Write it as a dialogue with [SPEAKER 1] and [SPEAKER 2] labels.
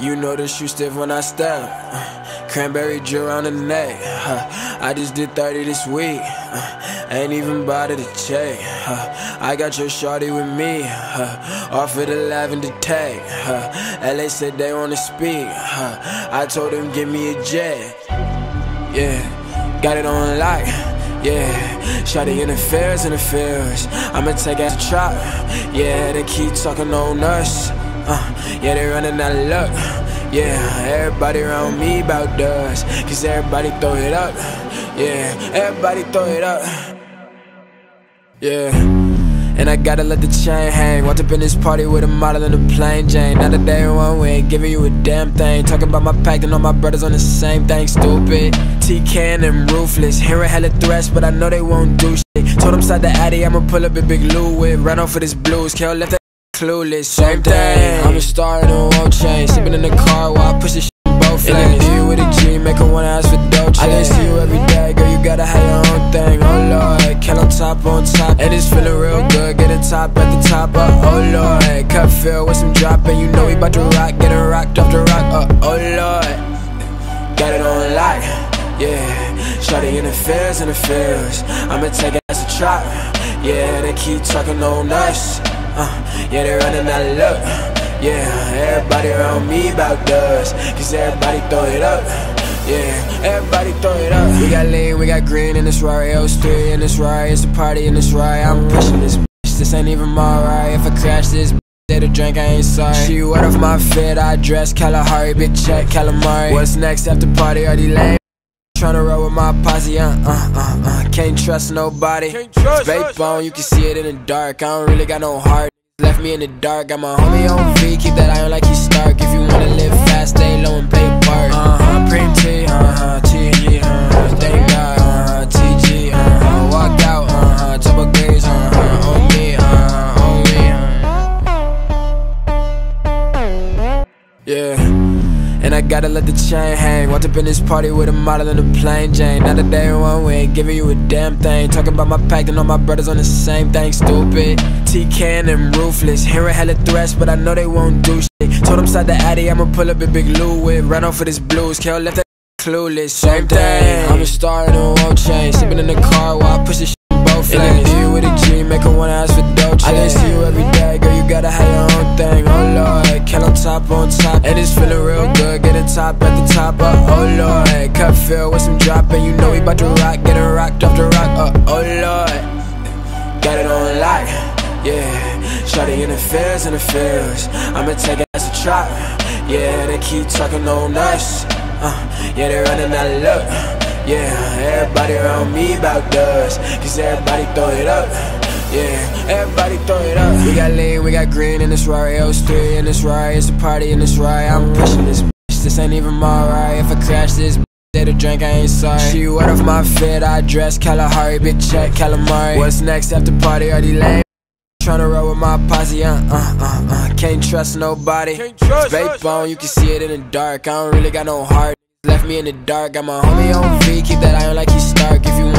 [SPEAKER 1] You know the shoe stiff when I step. Cranberry drill around the neck. I just did 30 this week. Ain't even bothered to check. I got your shorty with me. Off of the lavender tag. LA said they wanna speak. I told them give me a jet. Yeah, got it on lock. Yeah, shawty in the fairs in the fairs. I'ma take out a trap. Yeah, they keep talking on us. Uh, yeah, they running out of luck. Yeah, everybody around me about dust. Cause everybody throw it up. Yeah, everybody throw it up. Yeah. And I gotta let the chain hang. Walked up in this party with a model in a plain Jane. Not a day one, we ain't giving you a damn thing. Talking about my pack and all my brothers on the same thing. Stupid. T-Can and ruthless. Hearing hella threats, but I know they won't do shit. Told them side the Addy, I'ma pull up a big Lou whip. Run off for this blues. Kel left clueless. Same thing. I'm a star in a won't change. Sipping in the car while I push this both lanes. In with a G, make her wanna ask for Dolce. I can see you every day, girl. You gotta have your own thing. Oh lord, Kel on top, on top, and it's feeling real good. Getting top at the top. Uh, oh lord, cut feel with some drop, and you know we bout to rock. Get Getting rocked off the rock. Uh, oh lord, got it on lock. Yeah, shawty in the fields, in the fields. I'ma take it as a trap. Yeah, they keep talking on us. Uh, yeah, they running out of luck. Yeah, everybody around me about dust. Cause everybody throw it up. Yeah, everybody throw it up. We got lean, we got green in this Rari. O3 in this Rari. It's a party in this Rari. I'm pushing this bitch. This ain't even my ride. If I crash this Say the drink, I ain't sorry. She wet off my fit, I dress Kalahari, big check, calamari. What's next after party? Are these lame? Tryna roll with my posse, uh, uh, uh, uh. Can't trust nobody.
[SPEAKER 2] Can't trust
[SPEAKER 1] Vape on, you can see it in the dark. I don't really got no heart. Left me in the dark. Got my homie on V, keep that iron like he's Stark. If you wanna And I gotta let the chain hang. Walked up in this party with a model in a plain Jane. Not a day one, we ain't giving you a damn thing. Talking about my pack and all my brothers on the same thing. Stupid. T-Can and ruthless. Hearing hella threats, but I know they won't do shit. Told them side the Addy, I'ma pull up a big Lou with. Run off for this blues. Kel left that clueless. Same thing. I'm a star in a won't change. Sipping in the car while I push this shit in both lanes. You with a G, make her wanna ask for Dolce. I can see you every day, gotta have your own thing. Oh lord, Kel on top, on top, and it's feeling real good. Getting top at the top. Uh, oh lord, cut feel with some drop, and you know we bout to rock. Getting rocked off the rock. Uh, oh lord, got it on lock. Yeah, shawty in the fields, in the fields. I'ma take it as a trap. Yeah, they keep talking on us. Uh, yeah, they running out of luck. Yeah, everybody around me about dust. Cause everybody throw it up. Yeah, everybody throw it up. We got lean, we got green in this Rari. O3 in this Rari. It's a party in this Rari. I'm pushing this bitch. This ain't even my ride. If I crash this Say the drink, I ain't sorry. She wet off my fit, I dress Kalahari, big check, calamari. What's next after party? Are these lame? Tryna roll with my posse, uh, uh, uh, uh. Can't trust nobody.
[SPEAKER 2] Can't trust
[SPEAKER 1] Vape on, you can see it in the dark. I don't really got no heart. Left me in the dark. Got my homie on V, keep that iron like he's Stark. If you